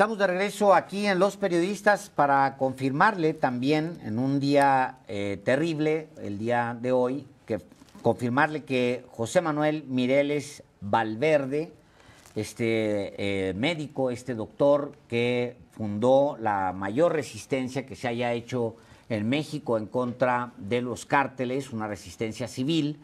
Estamos de regreso aquí en Los Periodistas para confirmarle también en un día eh, terrible, el día de hoy, que confirmarle que José Manuel Mireles Valverde, este eh, médico, este doctor que fundó la mayor resistencia que se haya hecho en México en contra de los cárteles, una resistencia civil,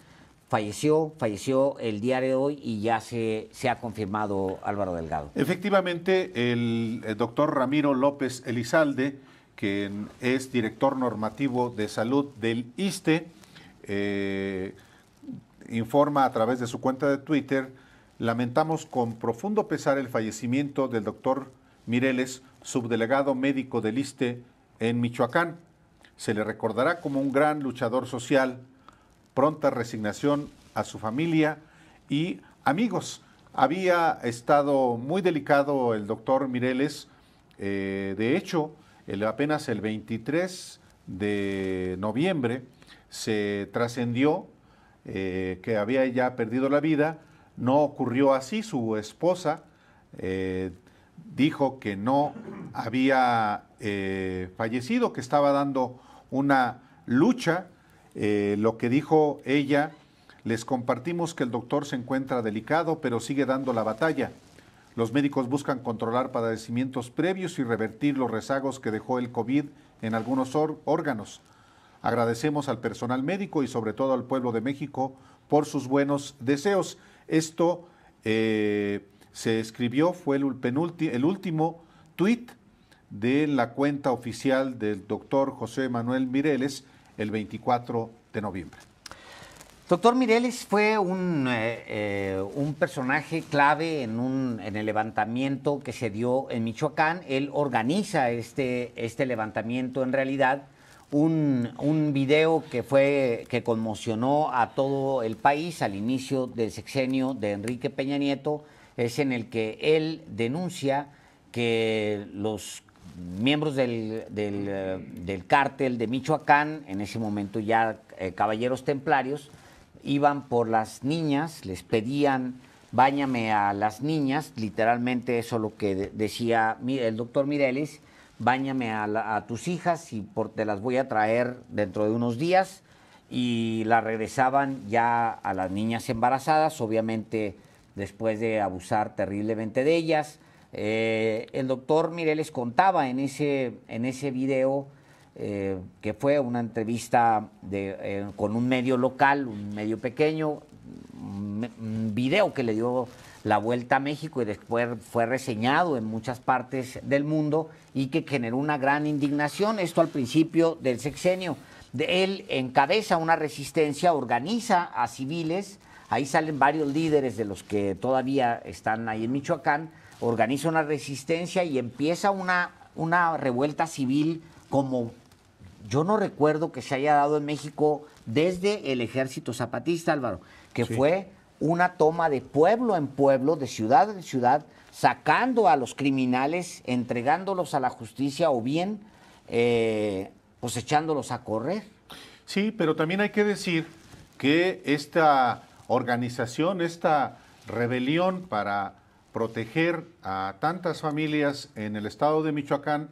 falleció, falleció el día de hoy y ya se, se ha confirmado Álvaro Delgado. Efectivamente, el, doctor Ramiro López Elizalde, que es director normativo de salud del ISTE, eh, informa a través de su cuenta de Twitter, lamentamos con profundo pesar el fallecimiento del doctor Mireles, subdelegado médico del ISTE en Michoacán. Se le recordará como un gran luchador social, pronta resignación a su familia y amigos. Había estado muy delicado el doctor Mireles. Eh, de hecho, apenas el 23 de noviembre se trascendió eh, que había ya perdido la vida. No ocurrió así. Su esposa eh, dijo que no había fallecido, que estaba dando una lucha eh, lo que dijo ella, les compartimos que el doctor se encuentra delicado, pero sigue dando la batalla. Los médicos buscan controlar padecimientos previos y revertir los rezagos que dejó el COVID en algunos órganos. Agradecemos al personal médico y sobre todo al pueblo de México por sus buenos deseos. Esto eh, se escribió, fue el, el último tuit de la cuenta oficial del doctor José Manuel Mireles, el 24 de noviembre. Doctor Mireles fue un, eh, eh, un personaje clave en, un, en, el levantamiento que se dio en Michoacán. Él organiza este, este levantamiento en realidad. Un, un, video que fue que conmocionó a todo el país al inicio del sexenio de Enrique Peña Nieto es en el que él denuncia que los miembros del, eh, del, cártel de Michoacán, en ese momento ya eh, caballeros templarios, iban por las niñas, les pedían, báñame a las niñas, literalmente eso lo que decía el doctor Mireles, báñame a, tus hijas y por, te las voy a traer dentro de unos días, y la regresaban ya a las niñas embarazadas, obviamente después de abusar terriblemente de ellas, eh, el doctor Mireles contaba en ese, en ese video eh, que fue una entrevista eh, con un medio local, un medio pequeño, un video que le dio la vuelta a México y después fue reseñado en muchas partes del mundo y que generó una gran indignación. Esto al principio del sexenio. De él encabeza una resistencia, organiza a civiles, ahí salen varios líderes de los que todavía están ahí en Michoacán, organiza una resistencia y empieza una, una revuelta civil como yo no recuerdo que se haya dado en México desde el ejército zapatista, Álvaro, que fue una toma de pueblo en pueblo, de ciudad en ciudad, sacando a los criminales, entregándolos a la justicia o bien eh, pues echándolos a correr. Sí, pero también hay que decir que esta organización, esta rebelión para proteger a tantas familias en el estado de Michoacán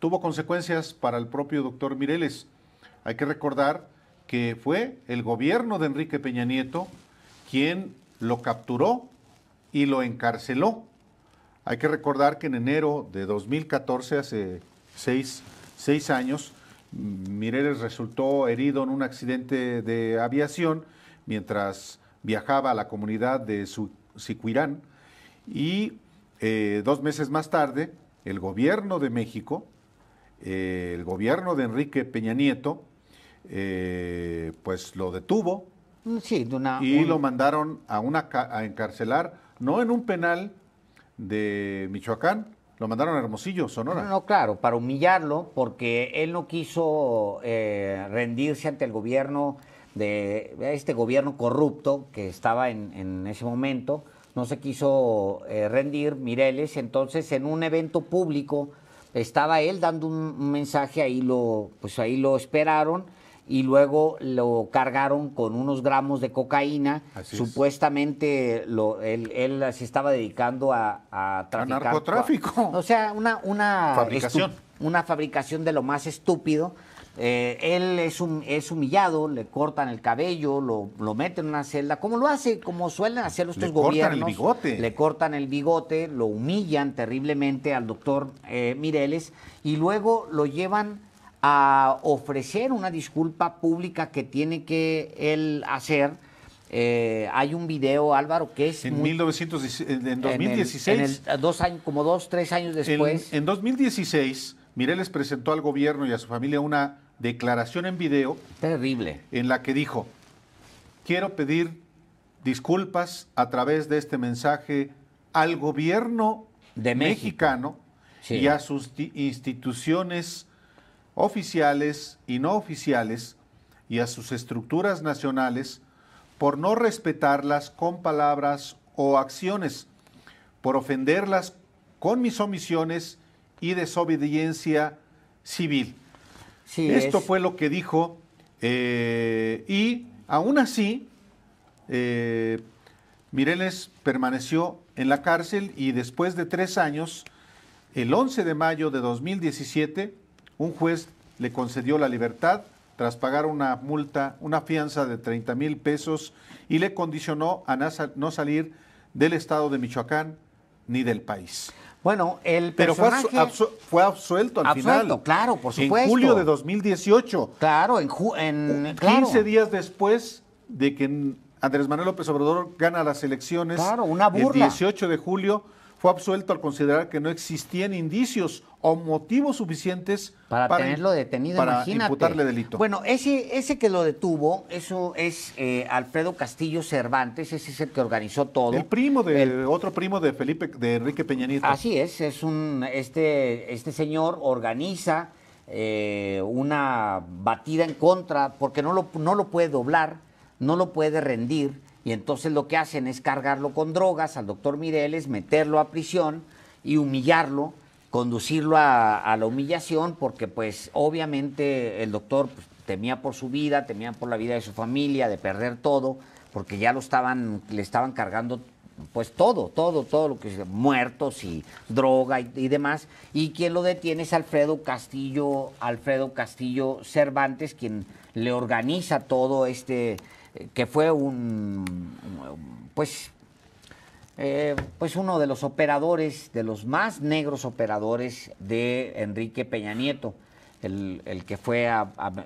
tuvo consecuencias para el propio doctor Mireles. Hay que recordar que fue el gobierno de Enrique Peña Nieto quien lo capturó y lo encarceló. Hay que recordar que en enero de 2014, hace seis, seis años, Mireles resultó herido en un accidente de aviación mientras viajaba a la comunidad de Sicuirán y eh, dos meses más tarde, el gobierno de México, eh, el gobierno de Enrique Peña Nieto, eh, pues lo detuvo mm, y lo mandaron a, una, a encarcelar, no en un penal de Michoacán, lo mandaron a Hermosillo, Sonora. No, claro, para humillarlo, porque él no quiso rendirse ante el gobierno de este gobierno corrupto que estaba en, en ese momento no se quiso eh, rendir Mireles, entonces en un evento público estaba él dando un, mensaje, ahí lo, pues ahí lo esperaron y luego lo cargaron con unos gramos de cocaína. Supuestamente lo, él, él, se estaba dedicando a, a traficar. A narcotráfico. O sea, una, una fabricación. Una fabricación de lo más estúpido. Eh, él es, un, es humillado, le cortan el cabello, lo, lo meten en una celda, como lo hace, como suelen hacer estos le gobiernos. Le cortan el bigote. Le cortan el bigote, lo humillan terriblemente al doctor eh, Mireles y luego lo llevan a ofrecer una disculpa pública que tiene que él hacer. Eh, hay un video, Álvaro, que es... En, 1900, en 2016. dos años, como dos, tres años después. En, en 2016, Mireles presentó al gobierno y a su familia una declaración en video. Terrible. En la que dijo, quiero pedir disculpas a través de este mensaje al gobierno de mexicano y a sus instituciones oficiales y no oficiales y a sus estructuras nacionales por no respetarlas con palabras o acciones, por ofenderlas con mis omisiones y desobediencia civil. Esto fue lo que dijo eh, y aún así eh, Mireles permaneció en la cárcel y después de tres años, el 11 de mayo de 2017, un juez le concedió la libertad tras pagar una multa, una fianza de 30 mil pesos y le condicionó a no salir del estado de Michoacán ni del país. Bueno, el Pero fue, fue absuelto al absuelto, claro, por supuesto. En julio de 2018. Claro, en, en 15 días después de que Andrés Manuel López Obrador gana las elecciones. Claro, una burla. El 18 de julio fue absuelto al considerar que no existían indicios o motivos suficientes para, tenerlo detenido, para imputarle delito. Bueno, ese, ese que lo detuvo, eso es eh, Alfredo Castillo Cervantes, ese es el que organizó todo. El primo de otro primo de Felipe, de Enrique Peña Nieto. Así es, es un este este señor organiza eh, una batida en contra porque no lo no lo puede doblar, no lo puede rendir y entonces lo que hacen es cargarlo con drogas al doctor Mireles, meterlo a prisión y humillarlo, conducirlo a, la humillación, porque pues obviamente el doctor pues, temía por su vida, temía por la vida de su familia, de perder todo, porque ya lo estaban, le estaban cargando pues todo, todo, todo lo que es muertos y droga y, y, demás. Y quien lo detiene es Alfredo Castillo, Alfredo Castillo Cervantes, quien le organiza todo este, que fue un, pues, eh, pues uno de los operadores, de los más negros operadores de Enrique Peña Nieto, el, que fue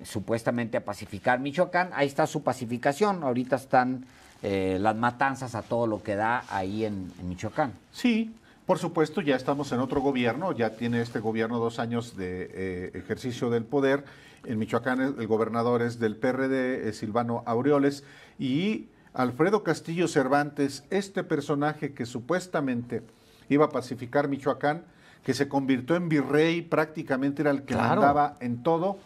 supuestamente a pacificar Michoacán. Ahí está su pacificación, ahorita están eh, las matanzas a todo lo que da ahí en, Michoacán. Sí, por supuesto, ya estamos en otro gobierno, ya tiene este gobierno dos años de eh, ejercicio del poder en Michoacán el gobernador es del PRD, Silvano Aureoles, y Alfredo Castillo Cervantes, este personaje que supuestamente iba a pacificar Michoacán, que se convirtió en virrey, prácticamente era el que mandaba en todo,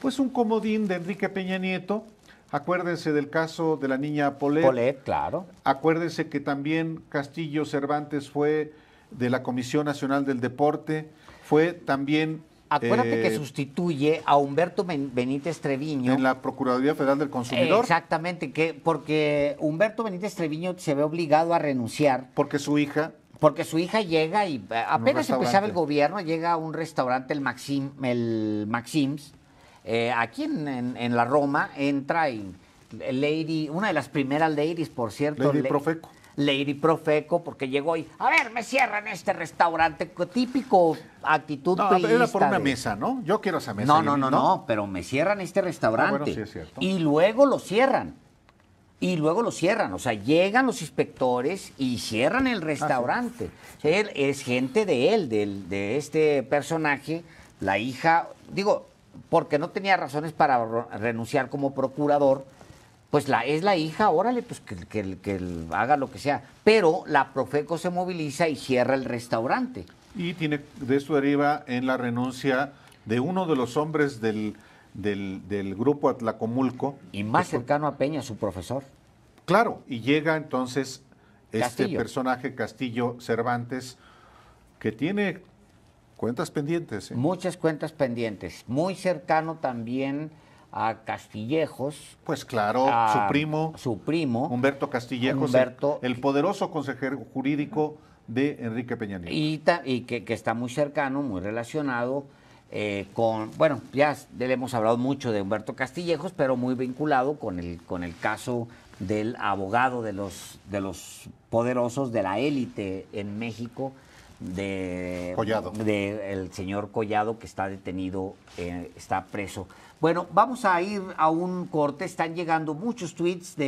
pues un comodín de Enrique Peña Nieto. Acuérdense del caso de la niña Polet. Polet, claro. Acuérdense que también Castillo Cervantes fue de la Comisión Nacional del Deporte, fue también Acuérdate que eh, sustituye a Humberto Benítez Treviño. En la Procuraduría Federal del Consumidor. Exactamente, que porque Humberto Benítez Treviño se ve obligado a renunciar. Porque su hija. Porque su hija llega y eh, apenas empezaba el gobierno, llega a un restaurante, el, Maxim, el Maxims, eh, aquí en, la Roma, entra y Lady, una de las primeras ladies, por cierto. Lady Profeco. Lady Profeco, porque llegó y, a ver, me cierran este restaurante, típico actitud No, era por una mesa, ¿no? Yo quiero esa mesa. No, no, no, no, pero me cierran este restaurante. Ah, sí es cierto. Y luego lo cierran. Y luego lo cierran. O sea, llegan los inspectores y cierran el restaurante. Él es gente de él, de, de este personaje, la hija, digo, porque no tenía razones para renunciar como procurador pues la, es la hija, órale, pues que, que, haga lo que sea. Pero la Profeco se moviliza y cierra el restaurante. Y tiene, de esto deriva en la renuncia de uno de los hombres del, del, grupo Atlacomulco. Y más cercano a Peña, su profesor. Claro, y llega entonces este personaje Castillo Cervantes, que tiene cuentas pendientes. ¿eh? Muchas cuentas pendientes. Muy cercano también a Castillejos. Pues claro, a su primo, Su primo. Humberto Castillejos, Humberto- el, el poderoso consejero jurídico de Enrique Peña Nieto. y, ta- y que, que está muy cercano, muy relacionado eh, con, bueno, ya le hemos hablado mucho de Humberto Castillejos, pero muy vinculado con el, con el caso del abogado de los, de los poderosos de la élite en México, de, Collado. de el señor Collado que está detenido, eh, está preso. Bueno, vamos a ir a un corte, están llegando muchos tweets de...